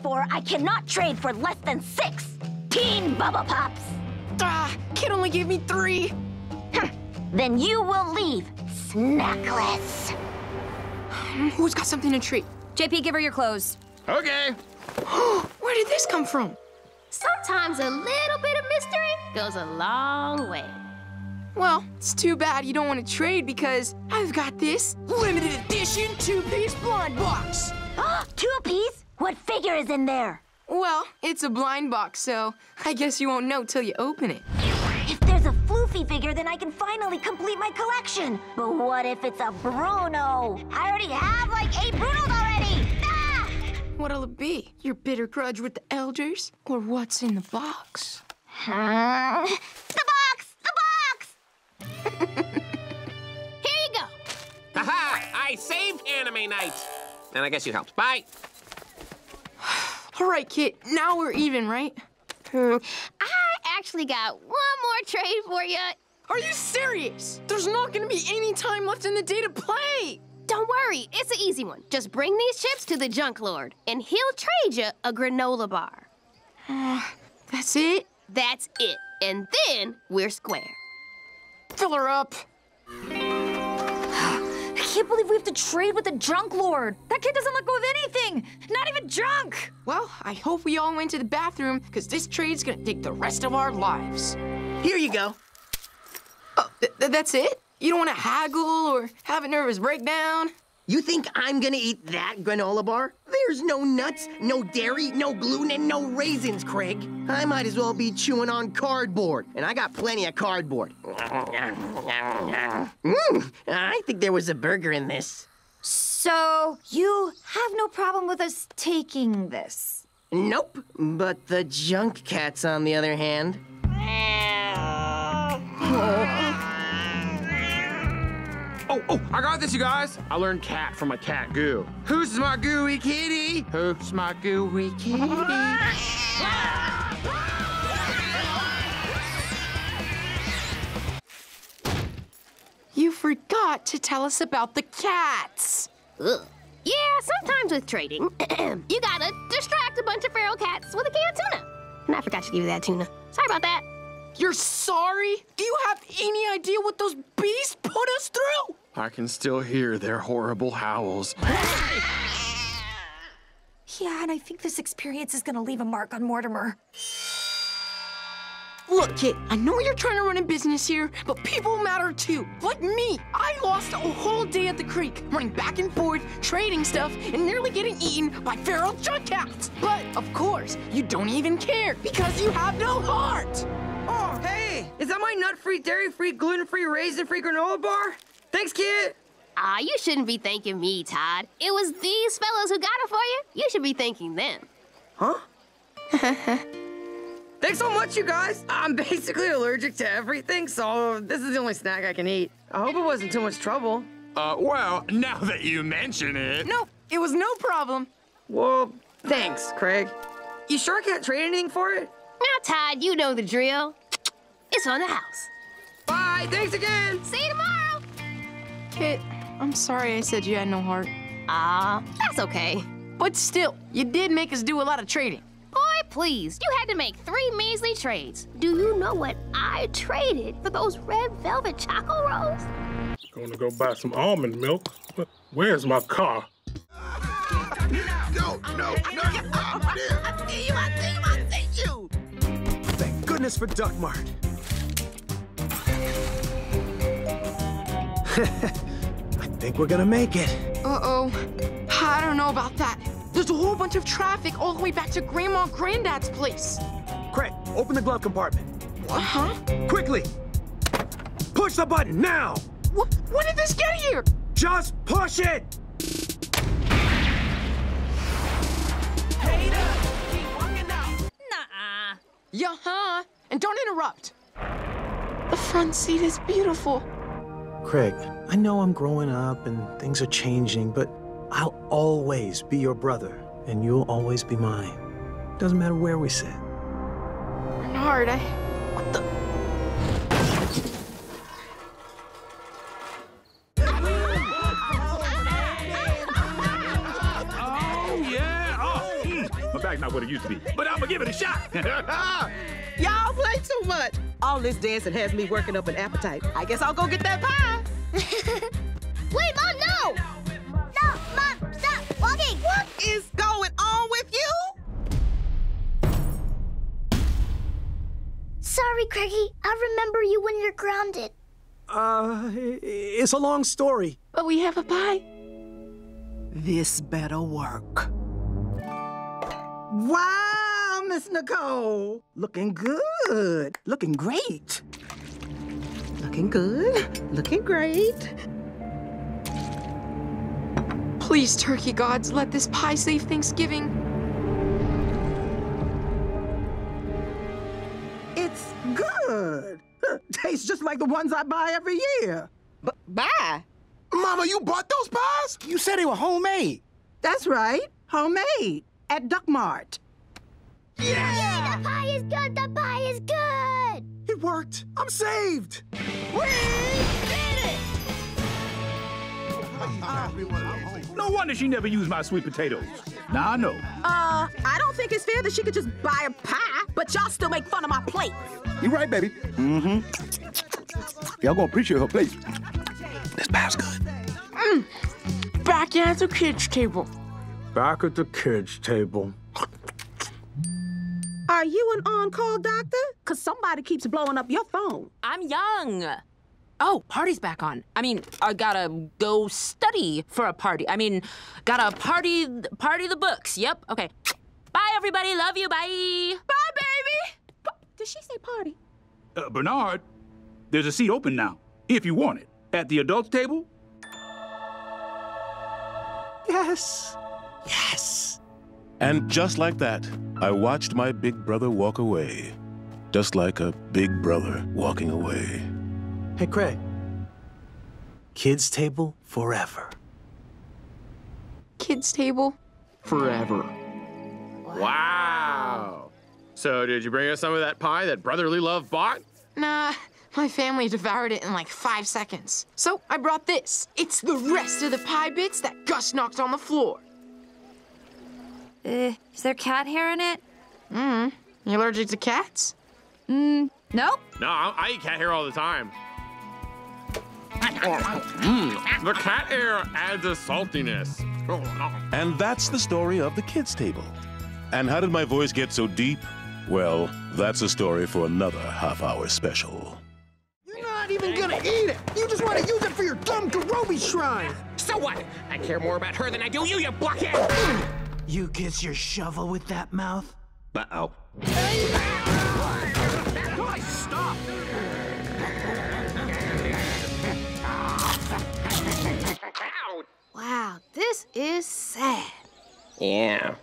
Therefore, I cannot trade for less than six Teen Bubble Pops. Ah, kid only gave me three. Then you will leave snackless. Who's got something to treat? JP, give her your clothes. Okay. Where did this come from? Sometimes a little bit of mystery goes a long way. Well, it's too bad you don't want to trade because I've got this limited edition two-piece blind box. Two apiece? What figure is in there? Well, it's a blind box, so I guess you won't know till you open it. If there's a Floofy figure, then I can finally complete my collection. But what if it's a Bruno? I already have like eight Brunos already. Ah! What'll it be? Your bitter grudge with the elders? Or what's in the box? Uh, the box! The box! Here you go. Haha! I saved Anime Night! And I guess you helped. Bye! All right, Kit, now we're even, right? Hmm. I actually got one more trade for you. Are you serious? There's not gonna be any time left in the day to play. Don't worry, it's an easy one. Just bring these chips to the Junk Lord, and he'll trade you a granola bar. That's it? That's it. And then we're square. Fill her up. I can't believe we have to trade with the junk Lord. That kid doesn't let go of anything. Not even junk. Well, I hope we all went to the bathroom, because this trade's gonna take the rest of our lives. Here you go. Oh, th- th- that's it? You don't want to haggle or have a nervous breakdown? You think I'm gonna eat that granola bar? There's no nuts, no dairy, no gluten, and no raisins, Craig. I might as well be chewing on cardboard, and I got plenty of cardboard. Mmm, I think there was a burger in this. So you have no problem with us taking this? Nope, but the junk cats, on the other hand. Oh, oh, I got this, you guys. I learned cat from my cat goo. Who's my gooey kitty? Who's my gooey kitty? You forgot to tell us about the cats. Ugh. Yeah, sometimes with trading, you gotta distract a bunch of feral cats with a can of tuna. And I forgot to give you that tuna. Sorry about that. You're sorry? Do you have any idea what those beasts put us through? I can still hear their horrible howls. Yeah, and I think this experience is gonna leave a mark on Mortimer. Look, kid, I know you're trying to run a business here, but people matter too. Like me, I lost a whole day at the creek, running back and forth, trading stuff, and nearly getting eaten by feral junk cats. But, of course, you don't even care because you have no heart. Oh, hey! Is that my nut-free, dairy-free, gluten-free, raisin-free granola bar? Thanks, kid! Ah, you shouldn't be thanking me, Todd. It was these fellows who got it for you. You should be thanking them. Huh? Thanks so much, you guys. I'm basically allergic to everything, so this is the only snack I can eat. I hope it wasn't too much trouble. Uh, well, now that you mention it. No, it was no problem. Well, thanks, Craig. You sure can't trade anything for it? Now, Todd, you know the drill. It's on the house. Bye, thanks again! See you tomorrow. Kit, I'm sorry I said you had no heart. Ah, that's okay. But still, you did make us do a lot of trading. Boy, please, you had to make three measly trades. Do you know what I traded for those red velvet choco rolls? Gonna go buy some almond milk. Where's my car? No, no, no. I see you, I see you, I see you. Thank goodness for Duck Mart. I think we're gonna make it. Uh-oh. I don't know about that. There's a whole bunch of traffic all the way back to Grandma and Granddad's place. Craig, open the glove compartment. What? Huh? Quickly! Push the button now! What? When did this get here? Just push it! Nuh-uh. Yeah, huh? And don't interrupt. The front seat is beautiful. Craig, I know I'm growing up and things are changing, but I'll always be your brother, and you'll always be mine. Doesn't matter where we sit. Bernard, I... What the... Oh, yeah. Oh, mm. My back's not what it used to be, but I'm gonna give it a shot. Y'all play too much. All this dancing has me working up an appetite. I guess I'll go get that pie. Wait, Mom, no! No, Mom, stop walking! What is going on with you? Sorry, Craigie. I'll remember you when you're grounded. Uh, it's a long story. But we have a pie. This better work. Wow, Miss Nicole. Looking good. Looking great. Looking good. Looking great. Please, turkey gods, let this pie save Thanksgiving. It's good. Tastes just like the ones I buy every year. B- buy? Mama, you bought those pies? You said they were homemade. That's right. Homemade. At Duck Mart. Yeah! The pie is good! The pie is good! It worked. I'm saved. We did it! No wonder she never used my sweet potatoes. Now I know. Uh, I don't think it's fair that she could just buy a pie, but y'all still make fun of my plate. You right, baby. Mm-hmm. Y'all gonna appreciate her plate. This pie's good. Mm. Back at the kids' table. Back at the kids' table. Are you an on-call doctor? Cause somebody keeps blowing up your phone. I'm young. Oh, party's back on. I mean, I gotta go study for a party. I mean, gotta party party the books. Yep. Okay. Bye, everybody. Love you. Bye. Bye, baby. Pa- Did she say party? Uh, Bernard, there's a seat open now, if you want it. At the adults table? Yes. Yes. And just like that, I watched my big brother walk away. Just like a big brother walking away. Hey, Craig. Kids' table forever. Kids' table forever. Wow. So, did you bring us some of that pie that brotherly love bought? Nah, my family devoured it in like five seconds. So I brought this. It's the rest of the pie bits that Gus knocked on the floor. Uh, is there cat hair in it? Mm. You allergic to cats? Mm, nope. No, I, I eat cat hair all the time. Mm, the cat hair adds a saltiness. And that's the story of the kids' table. And how did my voice get so deep? Well, that's a story for another half hour special. You're not even gonna eat it. You just want to use it for your dumb Garobi shrine. So what? I care more about her than I do you, you blockhead! You kiss your shovel with that mouth? Uh-oh. Wow, this is sad. Yeah.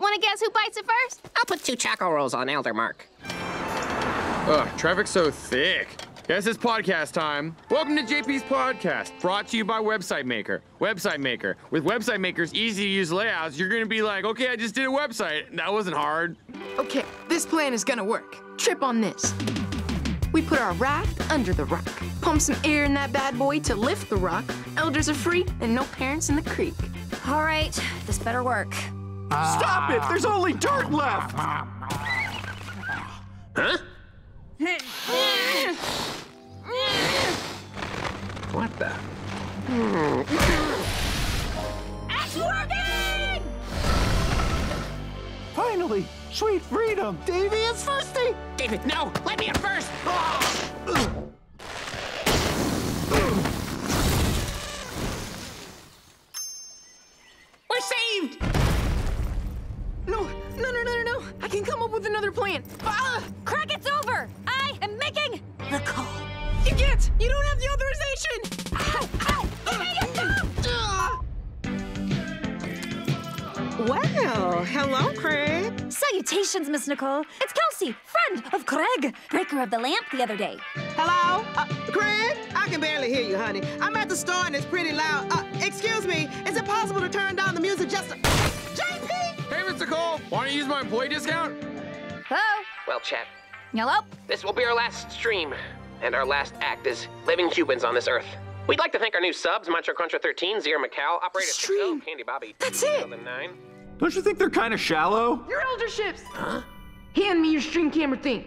Wanna guess who bites it first? I'll put two Choco Rolls on Elder Mark. Ugh, traffic's so thick. Guess it's podcast time. Welcome to JP's podcast, brought to you by Website Maker. Website Maker. With Website Maker's easy to use layouts, you're gonna be like, okay, I just did a website. That wasn't hard. Okay, this plan is gonna work. Trip on this. We put our raft under the rock. Pump some air in that bad boy to lift the rock. Elders are free and no parents in the creek. All right, this better work. Stop it! There's only dirt left! Huh? What the? It's working! Finally! Sweet freedom! Davy is thirsty! David, no! Let me in first! Ah! Salutations, Miss Nicole. It's Kelsey, friend of Craig, breaker of the lamp the other day. Hello? Uh, Craig? I can barely hear you, honey. I'm at the store and it's pretty loud. Uh, excuse me, is it possible to turn down the music just a... JP! Hey, Mr. Cole, want to use my employee discount? Hello? Well, chat, Hello? this will be our last stream, and our last act as living Cubans on this earth. We'd like to thank our new subs, Macho Cruncher 13, Zero Macau, Operator Stream. Sicko, Candy Bobby, That's it. 2009, Don't you think they're kind of shallow? Your elderships! Huh? Hand me your stream camera thing.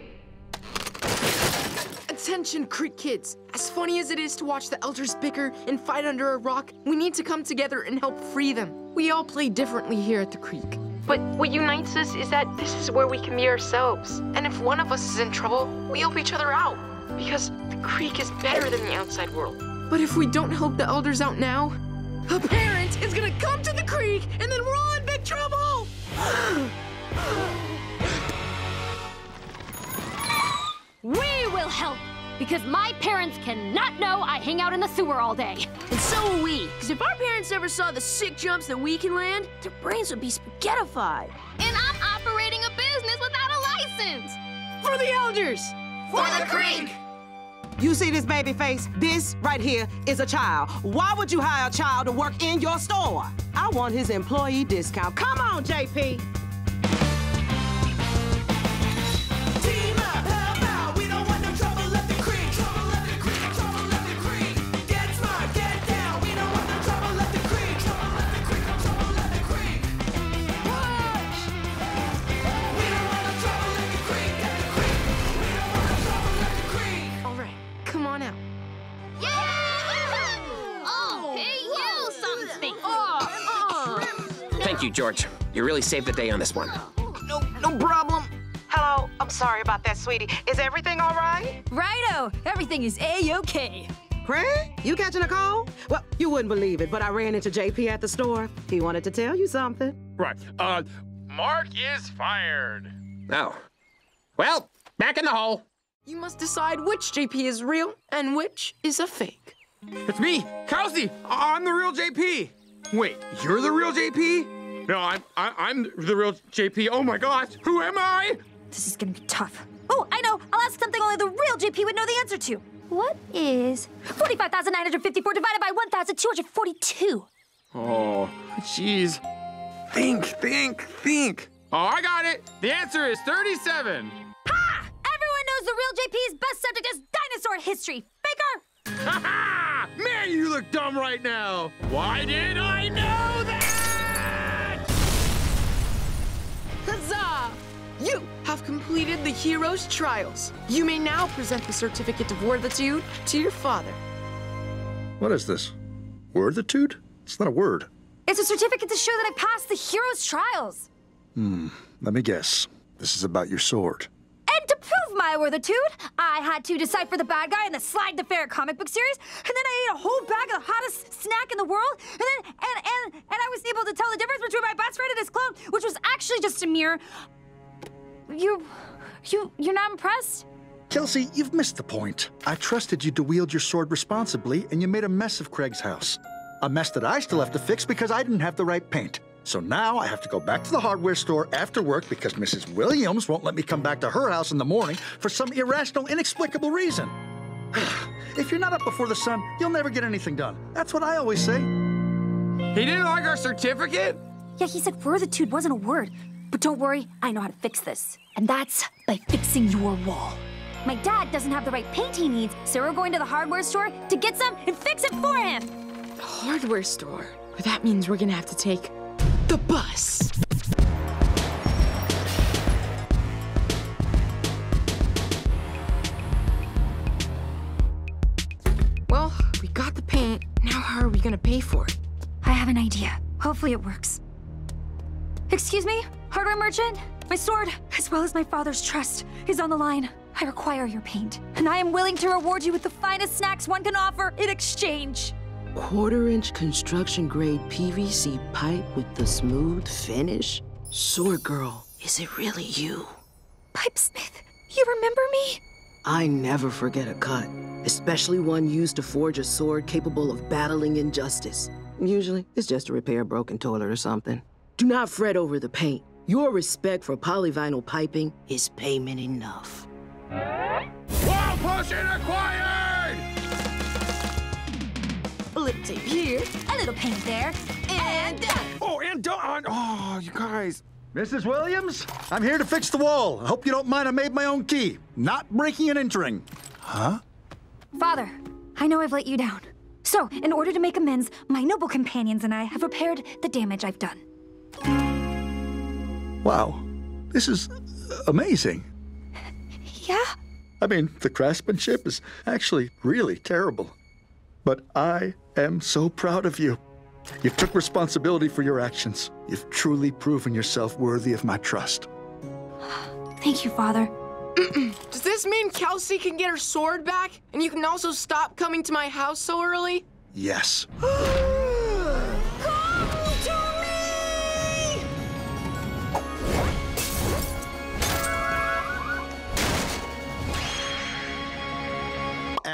Attention, Creek kids. As funny as it is to watch the elders bicker and fight under a rock, we need to come together and help free them. We all play differently here at the creek. But what unites us is that this is where we can be ourselves. And if one of us is in trouble, we help each other out. Because the creek is better than the outside world. But if we don't help the elders out now, a parent is gonna come to the creek and then we're all in big trouble! We will help! Because my parents cannot know I hang out in the sewer all day. And so will we, because if our parents ever saw the sick jumps that we can land, their brains would be spaghettified. And I'm operating a business without a license! For the elders! For the creek! You see this baby face? This right here is a child. Why would you hire a child to work in your store? I want his employee discount. Come on, JP. Oh, hey, you, something. Thank you, George. You really saved the day on this one. No, no problem. Hello, I'm sorry about that, sweetie. Is everything all right? Righto! Everything is A-OK. Craig, you catching a cold? Well, you wouldn't believe it, but I ran into JP at the store. He wanted to tell you something. Right. Uh, Mark is fired. Oh. Well, back in the hole. You must decide which JP is real and which is a fake. It's me, Kelsey. I'm the real JP. Wait, you're the real JP? No, I'm I, I'm the real JP. Oh my gosh, who am I? This is gonna be tough. Oh, I know! I'll ask something only the real JP would know the answer to. What is 45,954 divided by 1,242? Oh, jeez. Think, think, think. Oh, I got it. The answer is 37. Ha! Knows the real JP's best subject is dinosaur history. Baker! Ha ha! Man, you look dumb right now. Why did I know that? Huzzah! You have completed the hero's trials. You may now present the certificate of worthitude to your father. What is this? Worthitude? It's not a word. It's a certificate to show that I passed the hero's trials. Hmm. Let me guess. This is about your sword. Prove my worthitude, I had to decipher the bad guy in the Slide the Fair comic book series, and then I ate a whole bag of the hottest snack in the world, and then and and and I was able to tell the difference between my best friend and his clone, which was actually just a mirror. You, you, you're not impressed? Kelsey, you've missed the point. I trusted you to wield your sword responsibly, and you made a mess of Craig's house. A mess that I still have to fix because I didn't have the right paint. So now I have to go back to the hardware store after work because Mrs. Williams won't let me come back to her house in the morning for some irrational, inexplicable reason. if you're not up before the sun, you'll never get anything done. That's what I always say. He didn't like our certificate? Yeah, he said worthitude wasn't a word. But don't worry, I know how to fix this. And that's by fixing your wall. My dad doesn't have the right paint he needs, so we're going to the hardware store to get some and fix it for him. The hardware store. Well, That means we're gonna have to take the bus. Well, we got the paint. Now how are we gonna pay for it? I have an idea. Hopefully it works. Excuse me, hardware merchant? My sword, as well as my father's trust, is on the line. I require your paint, and I am willing to reward you with the finest snacks one can offer in exchange. Quarter inch construction grade PVC pipe with the smooth finish? Sword Girl, is it really you? Pipesmith, you remember me? I never forget a cut, especially one used to forge a sword capable of battling injustice. Usually, it's just to repair a broken toilet or something. Do not fret over the paint. Your respect for polyvinyl piping is payment enough. Wall potion acquired! A little tape here, a little paint there, and done. Oh, and done! Oh, you guys. Mrs. Williams, I'm here to fix the wall. I hope you don't mind I made my own key. Not breaking and entering. Huh? Father, I know I've let you down. So, in order to make amends, my noble companions and I have repaired the damage I've done. Wow, this is amazing. Yeah? I mean, the craftsmanship is actually really terrible. But I am so proud of you. You took responsibility for your actions. You've truly proven yourself worthy of my trust. Thank you, Father. Does this mean Kelsey can get her sword back? And you can also stop coming to my house so early? Yes.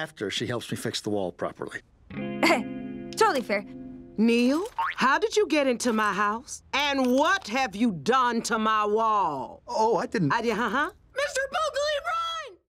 After she helps me fix the wall properly. totally fair. Neil, how did you get into my house? And what have you done to my wall? Oh, I didn't. I did, huh? Mr. Boogly